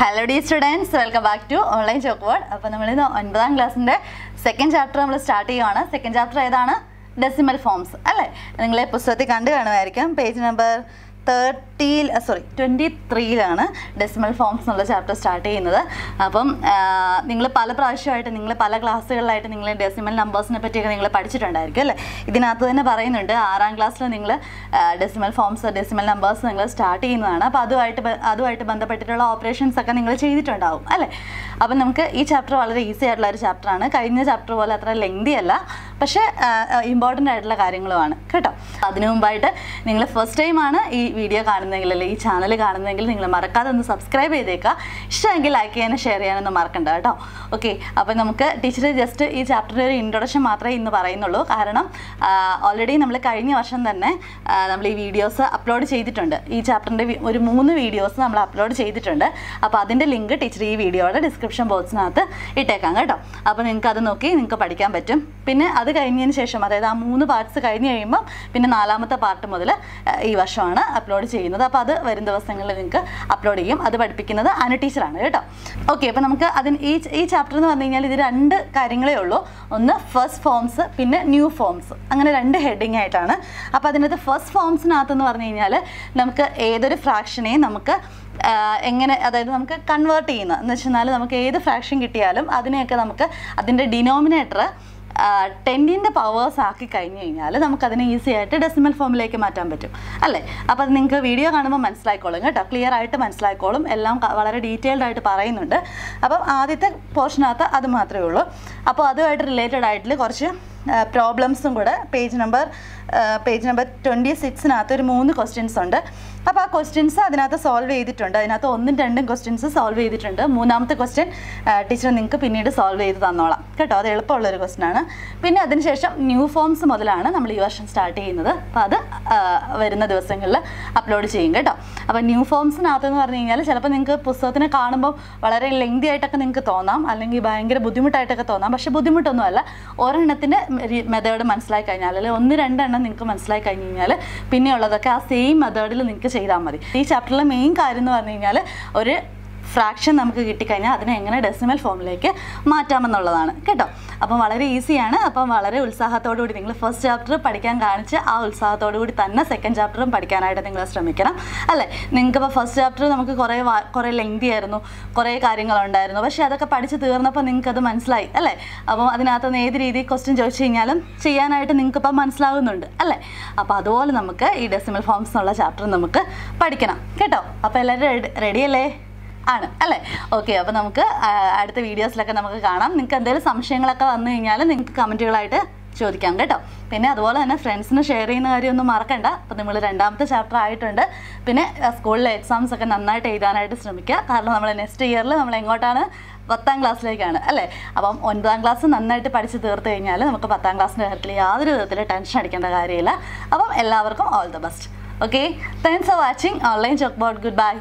Hello the students welcome back to online chalk board അപ്പോൾ നമ്മളിന്ന് ഒൻപതാം ക്ലാസ്സിന്റെ സെക്കൻഡ് ചാപ്റ്റർ നമ്മൾ സ്റ്റാർട്ട് ചെയ്യുവാണ്. സെക്കൻഡ് ചാപ്റ്റർ ഏതാണ്? ഡെസിമൽ ഫോംസ് അല്ലേ? നിങ്ങളെ പുസ്തകത്തിൽ കണ്ടു കാണുമായിരിക്കും. പേജ് നമ്പർ തേർട്ടിയിൽ സോറി ട്വന്റി ത്രീയിലാണ് ഡെസിമൽ ഫോംസ് എന്നുള്ള ചാപ്റ്റർ സ്റ്റാർട്ട് ചെയ്യുന്നത്. അപ്പം നിങ്ങൾ പല പ്രാവശ്യമായിട്ട് നിങ്ങൾ പല ക്ലാസ്സുകളിലായിട്ട് നിങ്ങൾ ഡെസിമൽ നമ്പേഴ്സിനെ പറ്റിയൊക്കെ നിങ്ങൾ പഠിച്ചിട്ടുണ്ടായിരിക്കും അല്ലേ? ഇതിനകത്ത് തന്നെ പറയുന്നുണ്ട് ആറാം ക്ലാസ്സിൽ നിങ്ങൾ ഡെസിമൽ ഫോംസ് ഡെസിമൽ നമ്പേഴ്സ് നിങ്ങൾ സ്റ്റാർട്ട് ചെയ്യുന്നതാണ്. അപ്പോൾ അതുമായിട്ട് അതുമായിട്ട് ബന്ധപ്പെട്ടിട്ടുള്ള ഓപ്പറേഷൻസ് ഒക്കെ നിങ്ങൾ ചെയ്തിട്ടുണ്ടാവും അല്ലേ? അപ്പം നമുക്ക് ഈ ചാപ്റ്റർ വളരെ ഈസി ആയിട്ടുള്ള ഒരു ചാപ്റ്ററാണ് കഴിഞ്ഞ ചാപ്റ്റർ പോലെ അത്ര ലെങ്തി അല്ല. പക്ഷേ ഇമ്പോർട്ടന്റ് ആയിട്ടുള്ള കാര്യങ്ങളുമാണ്. കേട്ടോ? അതിനു മുമ്പായിട്ട് നിങ്ങൾ ഫസ്റ്റ് ടൈമാണ് ഈ വീഡിയോ കാണുന്നതെങ്കിൽ അല്ലെങ്കിൽ ഈ ചാനൽ കാണുന്നതെങ്കിൽ നിങ്ങൾ മറക്കാതെ ഒന്ന് സബ്സ്ക്രൈബ് ചെയ്തേക്കുക. ഇഷ്ടമെങ്കിൽ ലൈക്ക് ചെയ്യാനും ഷെയർ ചെയ്യാനൊന്നും മറക്കണ്ട കേട്ടോ. ഓക്കെ അപ്പോൾ നമുക്ക് ടീച്ചർ ജസ്റ്റ് ഈ ചാപ്റ്ററിന്റെ ഒരു ഇൻട്രൊഡക്ഷൻ മാത്രമേ ഇന്ന് പറയുന്നുള്ളൂ. കാരണം ഓൾറെഡി നമ്മൾ കഴിഞ്ഞ വർഷം തന്നെ നമ്മൾ ഈ വീഡിയോസ് അപ്ലോഡ് ചെയ്തിട്ടുണ്ട്. ഈ ചാപ്റ്ററിന്റെ ഒരു മൂന്ന് വീഡിയോസ് നമ്മൾ അപ്ലോഡ് ചെയ്തിട്ടുണ്ട്. അപ്പോൾ അതിന്റെ ലിങ്ക് ടീച്ചർ ഈ വീഡിയോയുടെ ഡിസ്ക്രിപ്ഷൻ ബോക്സിനകത്ത് ഇട്ടേക്കാം കേട്ടോ. അപ്പോൾ നിങ്ങൾക്ക് അത് നോക്കി നിങ്ങൾക്ക് പഠിക്കാൻ പറ്റും. പിന്നെ അത് കഴിഞ്ഞതിന് ശേഷം അതായത് ആ മൂന്ന് പാർട്സ് കഴിഞ്ഞ് കഴിയുമ്പം പിന്നെ നാലാമത്തെ പാർട്ട് മുതൽ ഈ വർഷമാണ് അപ്ലോഡ് ചെയ്യുന്നത്. അപ്പോൾ അത് വരും ദിവസങ്ങളിൽ നിങ്ങൾക്ക് അപ്ലോഡ് ചെയ്യും. അത് പഠിപ്പിക്കുന്നത് അനു ടീച്ചറാണ് കേട്ടോ. ഓക്കെ അപ്പോൾ നമുക്ക് അതിന് ഈ ഈ ചാപ്റ്റർ എന്ന് പറഞ്ഞു കഴിഞ്ഞാൽ ഇത് രണ്ട് കാര്യങ്ങളേ ഉള്ളൂ. ഒന്ന് ഫസ്റ്റ് ഫോംസ് പിന്നെ ന്യൂ ഫോംസ് അങ്ങനെ രണ്ട് ഹെഡിങ് ആയിട്ടാണ്. അപ്പോൾ അതിനകത്ത് ഫസ്റ്റ് ഫോംസിനകത്ത് എന്ന് പറഞ്ഞു കഴിഞ്ഞാൽ നമുക്ക് ഏതൊരു ഫ്രാക്ഷനെയും നമുക്ക് എങ്ങനെ അതായത് നമുക്ക് കൺവേർട്ട് ചെയ്യുന്ന എന്ന് വെച്ചാൽ നമുക്ക് ഏത് ഫ്രാക്ഷൻ കിട്ടിയാലും അതിനെയൊക്കെ നമുക്ക് അതിന്റെ ഡിനോമിനേറ്റർ ടെന്നിന്റെ പവേഴ്സ് ആക്കി കഴിഞ്ഞ് കഴിഞ്ഞാൽ നമുക്കതിനെ ഈസി ആയിട്ട് ഡെസിമൽ ഫോമിലേക്ക് മാറ്റാൻ പറ്റും. അല്ലേ? അപ്പോൾ അത് നിങ്ങൾക്ക് വീഡിയോ കാണുമ്പോൾ മനസ്സിലായിക്കോളും കേട്ടോ. ക്ലിയർ ആയിട്ട് മനസ്സിലായിക്കോളും. എല്ലാം വളരെ ഡീറ്റെയിൽഡ് ആയിട്ട് പറയുന്നുണ്ട്. അപ്പം ആദ്യത്തെ പോർഷനകത്ത് അത് മാത്രമേ ഉള്ളൂ. അപ്പോൾ അതുമായിട്ട് റിലേറ്റഡ് ആയിട്ടുള്ള കുറച്ച് പ്രോബ്ലംസും കൂടെ. Page number page number twenty സിക്സിനകത്ത് ഒരു മൂന്ന് ക്വസ്റ്റ്യൻസ് ഉണ്ട്. അപ്പോൾ ആ ക്വസ്റ്റ്യൻസ് അതിനകത്ത് സോൾവ് ചെയ്തിട്ടുണ്ട്. അതിനകത്ത് ഒന്നും രണ്ടും ക്വസ്റ്റ്യൻസ് സോൾവ് ചെയ്തിട്ടുണ്ട്. മൂന്നാമത്തെ ക്വസ്റ്റ്യൻ ടീച്ചർ നിങ്ങൾക്ക് പിന്നീട് സോൾവ് ചെയ്ത് തന്നോളാം. കേട്ടോ? അത് എളുപ്പമുള്ളൊരു ക്വസ്റ്റ്യൻ ആണ്. പിന്നെ അതിനുശേഷം ന്യൂ ഫോംസ് മുതലാണ് നമ്മൾ ഈ വർഷം സ്റ്റാർട്ട് ചെയ്യുന്നത്. അപ്പോൾ അത് വരുന്ന ദിവസങ്ങളിൽ അപ്ലോഡ് ചെയ്യും കേട്ടോ. അപ്പോൾ ന്യൂ ഫോംസിനകത്ത് എന്ന് പറഞ്ഞു കഴിഞ്ഞാൽ ചിലപ്പോൾ നിങ്ങൾക്ക് പുസ്തകത്തിനെ കാണുമ്പോൾ വളരെ ലെങ്തി ആയിട്ടൊക്കെ നിങ്ങൾക്ക് തോന്നാം. അല്ലെങ്കിൽ ഭയങ്കര ബുദ്ധിമുട്ടായിട്ടൊക്കെ തോന്നാം. പക്ഷേ ബുദ്ധിമുട്ടൊന്നുമല്ല. ഒരെണ്ണത്തിന്റെ മെത്തേഡ് മനസ്സിലായി കഴിഞ്ഞാൽ അല്ലെങ്കിൽ ഒന്ന് രണ്ടെണ്ണം നിങ്ങൾക്ക് മനസ്സിലായി കഴിഞ്ഞ് കഴിഞ്ഞാൽ പിന്നെയുള്ളതൊക്കെ ആ സെയിം മെത്തേഡിൽ നിങ്ങൾക്ക് ചെയ്താൽ മതി. ഈ ചാപ്റ്ററിലെ മെയിൻ കാര്യം എന്ന് പറഞ്ഞു കഴിഞ്ഞാൽ ഒരു ഫ്രാക്ഷൻ നമുക്ക് കിട്ടിക്കഴിഞ്ഞാൽ അതിനെ എങ്ങനെ ഡെസിമൽ ഫോമിലേക്ക് മാറ്റാമെന്നുള്ളതാണ്. കേട്ടോ? അപ്പം വളരെ ഈസിയാണ് അപ്പം വളരെ ഉത്സാഹത്തോടു കൂടി നിങ്ങൾ ഫസ്റ്റ് ചാപ്റ്റർ പഠിക്കാൻ കാണിച്ച് ആ ഉത്സാഹത്തോടു കൂടി തന്നെ സെക്കൻഡ് ചാപ്റ്ററും പഠിക്കാനായിട്ട് നിങ്ങൾ ശ്രമിക്കണം. അല്ലേ? നിങ്ങൾക്കിപ്പോൾ ഫസ്റ്റ് ചാപ്റ്റർ നമുക്ക് കുറേ കുറേ ലെങ്തി ആയിരുന്നു. കുറേ കാര്യങ്ങളുണ്ടായിരുന്നു. പക്ഷേ അതൊക്കെ പഠിച്ച് തീർന്നപ്പോൾ നിങ്ങൾക്കത് മനസ്സിലായി. അല്ലേ? അപ്പം അതിനകത്തുനിന്ന് ഏത് രീതിയിൽ ക്വസ്റ്റ്യൻ ചോദിച്ചു കഴിഞ്ഞാലും ചെയ്യാനായിട്ട് നിങ്ങൾക്കിപ്പോൾ മനസ്സിലാകുന്നുണ്ട് അല്ലേ? അപ്പോൾ അതുപോലെ നമുക്ക് ഈ ഡെസിമൽ ഫോംസ് എന്നുള്ള ചാപ്റ്റർ നമുക്ക് പഠിക്കണം. കേട്ടോ? അപ്പോൾ എല്ലാവരും റെഡി അല്ലേ? ആണ് അല്ലേ? ഓക്കെ അപ്പോൾ നമുക്ക് അടുത്ത വീഡിയോസിലൊക്കെ നമുക്ക് കാണാം. നിങ്ങൾക്ക് എന്തെങ്കിലും സംശയങ്ങളൊക്കെ വന്നു കഴിഞ്ഞാൽ നിങ്ങൾക്ക് കമന്റുകളായിട്ട് ചോദിക്കാം കേട്ടോ. പിന്നെ അതുപോലെ തന്നെ ഫ്രണ്ട്സിന് ഷെയർ ചെയ്യുന്ന കാര്യമൊന്നും മറക്കണ്ട. അപ്പോൾ നമ്മൾ രണ്ടാമത്തെ ചാപ്റ്റർ ആയിട്ടുണ്ട്. പിന്നെ സ്കൂളിലെ എക്സാംസ് ഒക്കെ നന്നായിട്ട് എഴുതാനായിട്ട് ശ്രമിക്കുക. കാരണം നമ്മൾ നെക്സ്റ്റ് ഇയറിൽ നമ്മൾ എങ്ങോട്ടാണ്? പത്താം ക്ലാസ്സിലേക്കാണ് അല്ലേ? അപ്പം ഒൻപതാം ക്ലാസ് നന്നായിട്ട് പഠിച്ച് തീർത്ത് കഴിഞ്ഞാൽ നമുക്ക് പത്താം ക്ലാസ്സിന്റെ കാര്യത്തിൽ യാതൊരു വിധത്തിൽ ടെൻഷൻ അടിക്കേണ്ട കാര്യമില്ല. അപ്പം എല്ലാവർക്കും all the best okay thanks for watching online chalk board good bye